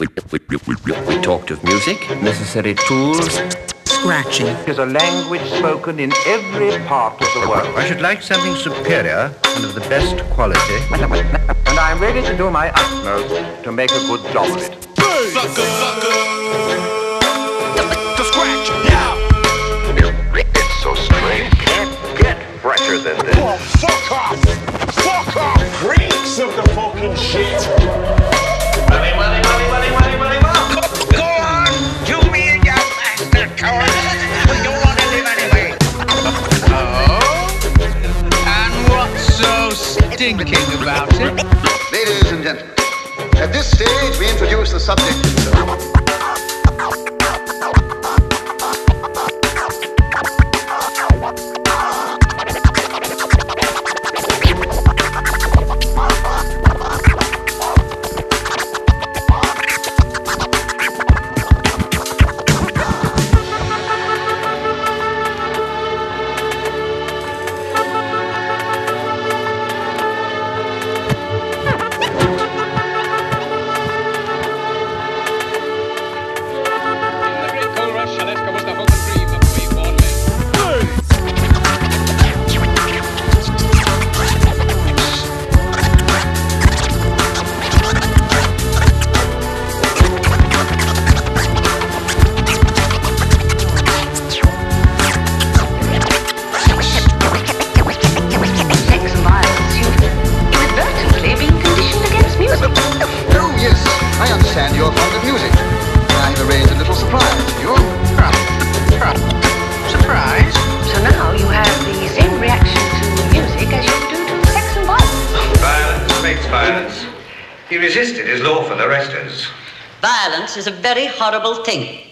We, we, we, we talked of music, necessary tools. Scratching. is a language spoken in every part of the world. I should like something superior and of the best quality. And I am ready to do my utmost to make a good job of it. It's so strange. Can't get fresher than this. Oh, fuck off! Fuck off! Freaks of the fucking shit! Stinking about it? Ladies and gentlemen, at this stage we introduce the subject. Violence. He resisted his lawful arresters. Violence is a very horrible thing.